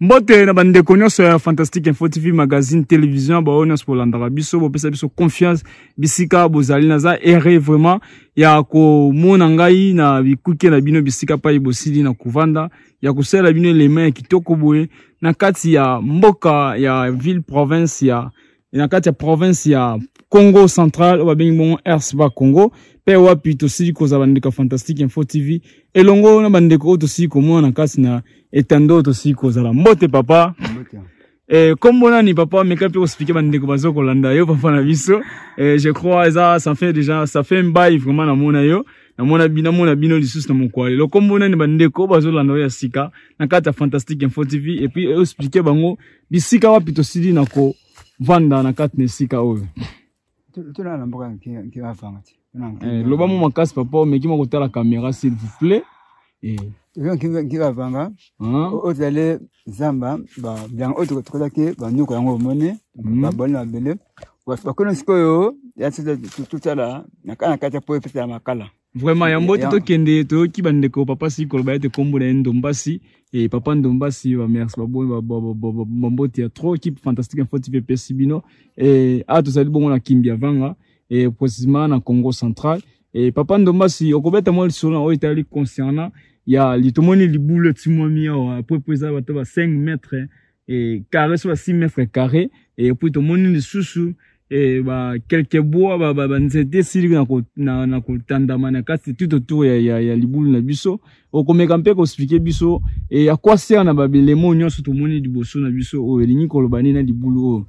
mbote na bandeko nyonso ya fantastique info tv magazine télévision baoyo nyonso bolandaka biso bopesa biso confiance bisika bozali naza ere vraiment ya komona ngai na bikuke na bino bisika pai bosili na kovanda ya kosalela bino elema ya kitoko boye na kati ya mboka ya ville province ya na kati ya province ya Congo central oyo babengi bongo RCBA Congo mpe wapi tosili kozala bandeko ya Fantastique Info TV elongo na bandeko oyo tosili komona na kati na etando oyo tosili kozala mbote papa Eh, kombo nani papa meka mpe kosplike bandeko bazo kolanda yo papa na biso eh, je crois eza ça fait déjà ça fait mbai vraiment namona yo namona bino namona bino lisusu na mokolo lelo kombo nani bandeko bazolanda yo ya sika na kati ya fantastique info tv et puis explike bango bisika wapi tosili na kovanda na kati na esika oyo tolala na mboka nkimafanga ti eh, loba mo makasi papa omeki mwa kotala kamera s'il vous plaît eh. toyo nkimafanga oyo tozali zamba bilanga oyo tokozaki banyoko yango omoni hmm. baboli na mabele bakoni sikoyo ya totala na kati ya po epesa ya makala vraiment ya mbote tokende toyoki bandeko papa si koloba ete nkombo na ye ndombasi e papa ndombasi bamerci bamboti ya trop kipe fantastique info tv epesi bino e awa tozali bongo na kimbi ya vanga e précisement na congo central e papa ndombasi okobeta mwa lisolo na oyo etali concernant ya litomoni libulu etimwami awa po epo eza bato ba 5 mètre et carré sur 6 mètres carré et puis tout le monde est sous sous et bah quelques bois bah bah bah nous étions si na na na kotanda mana kasi tout autour ya ya ya libulu na biso okomeka mpe koexplike biso e ya quoi sert na babelemo nyonso tomoni liboso na biso oyo elingi koloba nini na libulu oyo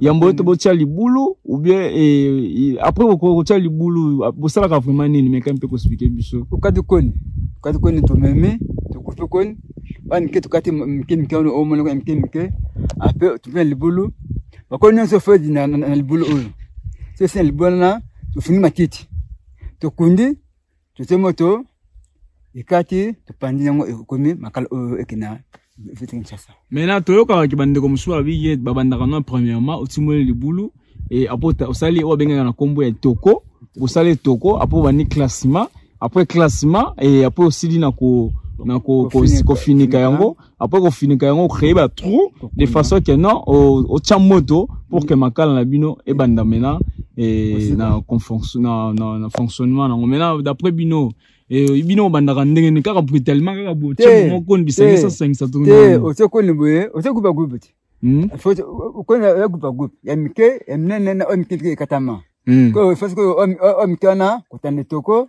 yambo ete botya libulu oubien eh, après bokoki kotya libulu bosalaka vraiment nini meka mpe koexplike biso okati koni okati koni tomeme tokufi koni bani ke tokati mike mike wana omonaka ya mike mike ape topi na libulu bakoni nyonso fodi na libulu oyo sosi na libulu wana tofini matiti tokundi totie moto ekati topandi yango ekomi makala oyo ekenda vete kinshasa maintenant toyokaka ki bandeko mosusu balobi ye babandaka no premièrement otimoli libulu e apo osali oyo abengaka na nkombo ya toko osali toko apo obandi classement après classement e apo osili na ko na kofinika yango après kofinika yango créer ba trou de façon que non otya moto pour que makala na bino ebanda mena eh, na, na, na, na fonctionnement nango mena d'après bino eh, bino obandaka ndenge nini kaka brutalement kaka botie moko ndibisangisa sangisa otie koni boye otie kuba groupe te hmm? koni ya groupe ya groupe ya mike ya minene oyo mike mike ekatama koyo fasi koyo oyo mike wana kotanda etoko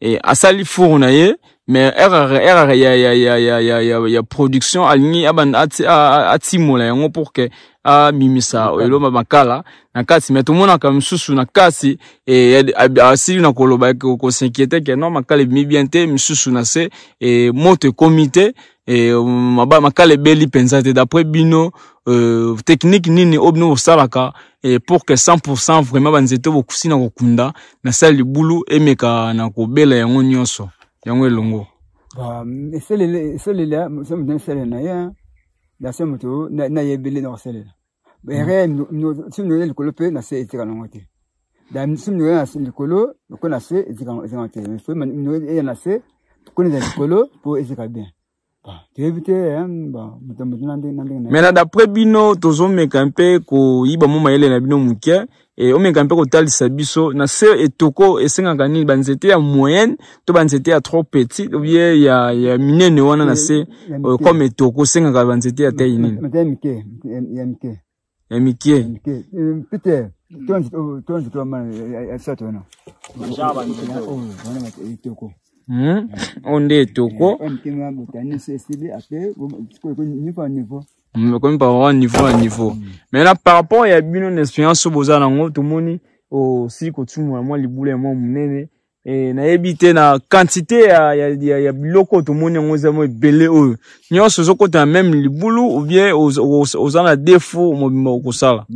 e, asali four na ye mais erreur erreur ya ya ya ya ya ya, ya production alingi abanda ati atimola yango pour que amimisa elomba makala na kati mais tomonaka misusu na kasi e, asili na koloba kosinkiete ke non makala ebimi bien te misusu na se e, moto ekomi te e, maba, makala ebeli mpenza te d'après bino euh, technique nini oyo bino bosalaka e, pour que 100 vraiment banzete bokusi na kokunda na sali libulu emeka na kobela yango nyonso yango elongo eselela eselela na ye na se moto nayebeli na koselela bere soki noye likolo mpe na se etika nango te soki noye na likolo oko na se ezikanga te soki noye eya na se tokoneza likolo mpo ezika bien toyebi te moto moto na ndenge na ndenge mais na d'après bino tozomeka mpe koyiba mo mayele na bino moke e, omeka mpe kotalisa biso na se etoko esengaka nini banzete ya moyenne to banzete ya trop petit obie ya, ya minene wana na se euh, comme etoko esengaka banzete ya tei nini ya mikie oyo nde etoko nakomi papa niveau ya niveau mm. mais na par rapport ya bino na expérience oyo boza nango tomoni osili oh, kotumola mwa libula ya mwa monene e, nayebi te na quantité ya, ya, ya, ya biloko tomoni yango eza mwa ebele oyo nyonso ozokota na meme libulu ou bien oza na defo mobimba okosala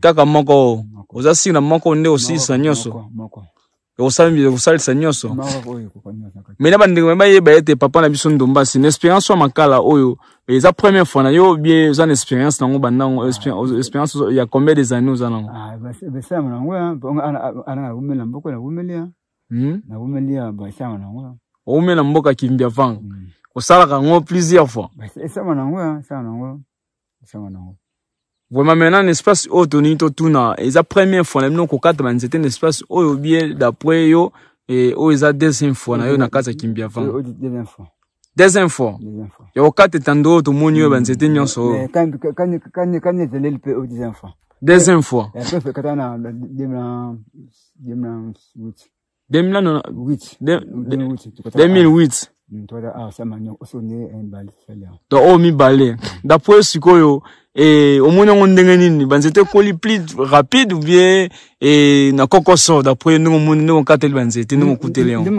kaka moko oza siki na moko nde osilisa nyonso ekosalisa nyonso me na bandeko mai bayeba ete papa na biso ndombasi na expérience ya makala oyo eza première fois na yo bie oza na expérience nango bandango ah, expérience ya combien des années oza nango ah, basalama nango ana naumeli na mboka naumeli hmm? naumeli ya basalama nango oumeli na mboka kimbiavanga hmm. osalaka yango plusieurs fois esalama nango esalama nango vraiment maintenant na espace oyo tolingi totuna eza première fois na bino kokata banzete na espace oyo bie d'après yo eh, oyo eza deuxième fois na yo na kati ya kimbi avant deuxième fois ya kokata etando oyo tomoni oyo banzete nyonso oyo deuxième fois 2008 2008 to oyo mibale d'après sikoyo eh, omoni yango ndenge nini banzete ekoli plus rapide ou bien eh, na kokoso d'après ndenge omoni ndenge okateli banzete ndenge okuteli yango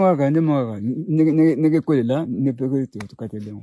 ndenge ekolela ndenge mpe tokateli yango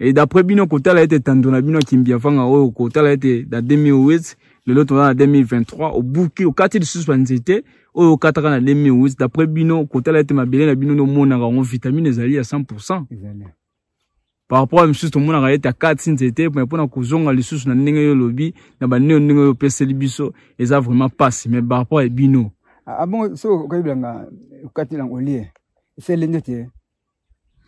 Et d'après bino kotala ete tando na bino kimbiavanga oyo kotala ete na 2008 lelo toza na 2023 obuki okati lisusu banzete oyo okataka na 2008 d'après bino kotala ete mabele na bino nde omonaka yango vitamine ezali ya 100 pourcent par rapport ya misusu tomonaka ete akati nzete me mpona kozonga lisusu na ndenge yo olobi na baneo ndenge oyo opeseli biso eza vraiment mpasi mais par rapport ya bino abongo ah, ah soki okati bilanga okati lango olie eseli nde te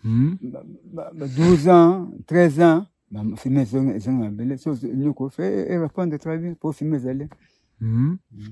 Hmm? 12 ans, 13 ans, bah, filmer les gens, les gens ont belé, chose, nous qu'on fait, et répondre très bien pour filmer les allées. Hmm? Hmm.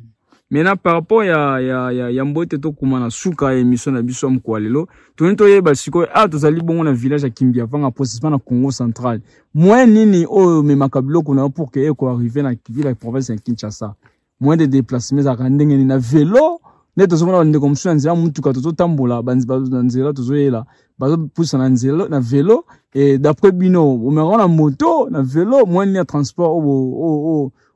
maintenant par rapport ya, ya, ya, ya mbote tokuma na suka ya émission na biso ya mokua lelo toni toyeba sikoyo awa ah, tozali bongo na village ya kimbiavanga processement na congo central moyen nini oyo omemaka biloko na yo pour ke eko arrive na ville ya province ya kinshasa moyen de déplacement ezalaka ndenge nini na velo nde tozomona bandeko mosusu na nzela motuka tozotambola na nzela tozoyela bazopusa na nzela na velo e d'après bino omekaka na moto na velo moyen nini ya transport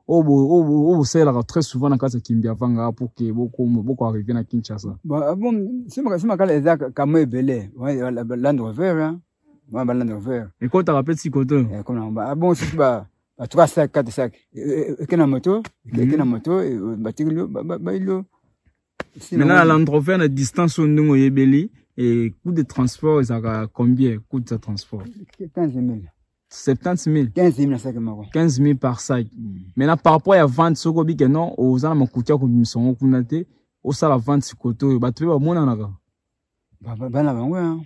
oyo bosalelaka très souvent na kati ya kimbi avanga pour ke bokoarrive na kinshasa simakala eza kamwa ebele land rover baland rover ekotaka mpe sikoto bon susu batuka saki kati saki e, e, e, eke na moto eke mhm. na moto batiki lo bayi lo maintenant na landrover na distance oyo ndenge oyebeli et coût de transport ezalaka combien coût de transport 15 000 70 000 15 000 na saki moko 15 000 par sac mm. maintenant par rapport ya vente soki obi ke non oza na makuti ya kobimisa yango kuna te osala vente sikoto oyo bato mpe bamonanaka bana bango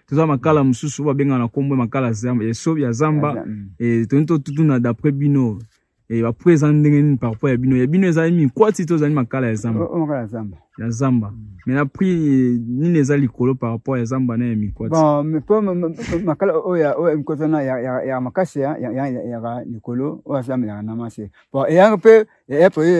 toza makala mosusu babenga na nkombo makala ya zamba mm. toni totuna d'après bino bapro eza ndenge nini par rapport ya bino ya bino ezali mikwati to ezali makala ya zamba oh, oh, ya zamba mm. mais na prix nini eza likolo par rapport ya zamba na ya mikwati po makala oyo mikwati wana ya makasi yaka likolo oyo azamelaka na mase po eyaka mpe epe oyo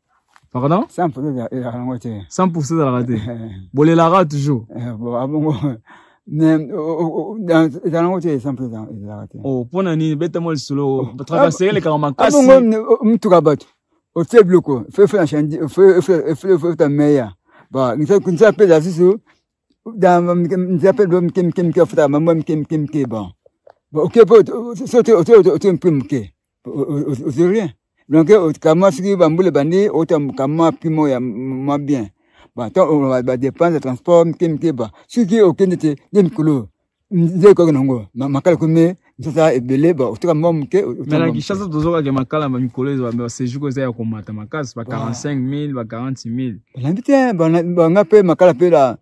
pardon 100% ezalaka yango te 100% ezalaka te bolelaka toujours abongo ah ezala yango te 100% ezalaka te oh, mpo na nini beta mwa lisolo ah, traverse elekaka makasi abongo motuka ah, bato otie biloko fefe na chandi fefe ta meya ba nisa mpe ezala susu nisa mpe lo mike mike mike ofutaka mamwa mike mike mike bon oke mpe sote otie mpe moke ozwi rien donc kama soki bambula ebandi ota kama pimo ya mwa bien badépense ya transport mike mike ba soki okende te nde mikolo nde ekoki nango makala ekomi nzoka ebele ba otika mwa moke mais na kinshasa tozokaka makala ma mikolo ezo ba séjour ko eza ya komata makasi ba 45 000 ba 40 000 nayebi te banga mpe makala mpe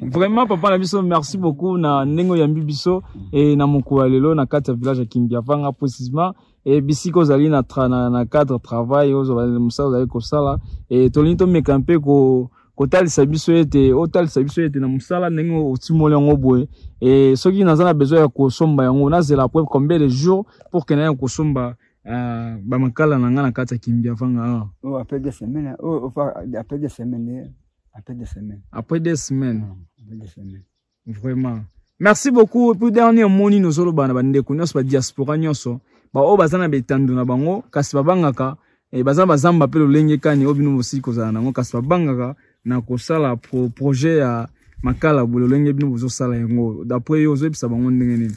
vraiment papa na biso merci beaucoup na ndenge oyambi biso e, na mokolo ya lelo na kati ya village ya kimbiavanga précisement e, bisika ozali na, tra, na, na cadre travail ozali mosala ozali kosala e, tolingi tomeka mpe ko kotalisa biso ete otalisa biso ete na mosala ndenge otimoli yango boye e, soki naza na besoin ya kosomba yango nazela apres combien de jours pour kenda ya kosomba Ah, ba makala na nga na kati ya kimbi avanga awa. Oh, après deux semaines, oh, oh, fa- après deux semaines, eh, après deux semaines. Après deux semaines. Ah, après deux semaines. Vraiment. Merci beaucoup. Et puis dernier mot nini ozoloba na bandeko nyonso ba diaspora nyonso baoyo baza na betando na bango kasi babangaka eh, baza bazamba mpe lolenge kani oyo bino bosili kozala na yango kasi babangaka na kosala pro, projet ya makala boye lolenge bino bozosala yango d'après yo ozoyebisa bango ndenge nini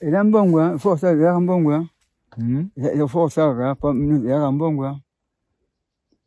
eza mbongo hein. fo osalaka ezalaka mbongo hein. hmm? fo osalaka ezalaka mbongo hein.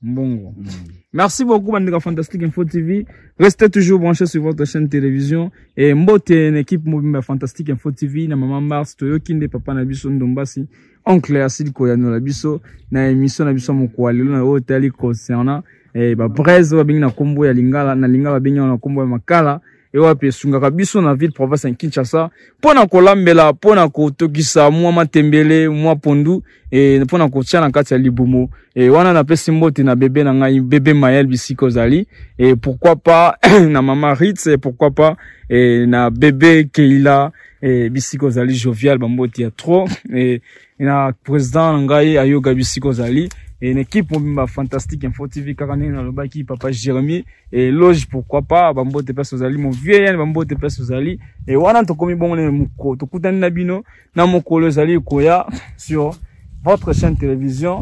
mbongo hmm. merci beaucoup bandeka fantastique info tv restez toujours branché sur votre chaîne télévision et mbote na équipe mobimba fantastique info tv na maman mars toyoki nde papa na biso ndombasi oncle asili koyanola biso na émission na biso ya mokua lelo na oyo etali concernant eh, ba braise oyo babengi na kombo ya lingala na lingala babengi na kombo ya makala e wapi esungaka biso na ville province ya kinshasa mpo na kolambela mpo na kotokisa mwa matembele mwa pondu e, mpo na kotya na kati ya libumu e, wana napesi mbote na bebe na ngai bebe mayel bisika ozali e, pourquoi pas na mama ritz e, pourquoi pas e, na bebe keila e, bisika ozali jovial bambote ya trop e, na president na ngai ayoka bisika ozali et une équipe mobimba fantastique info tv kaka ndenge nalobaki papa jérémi et loge pourquoi pas bambote place ozali mon vieux yane bambote place ozali et wana tokomi bongo na moko tokutani na bino na mokolo ezali koya sur votre chaîne télévision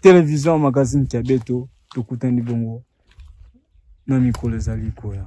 télévision magazine kiabeto tokutani bongo na mikolo ezali koya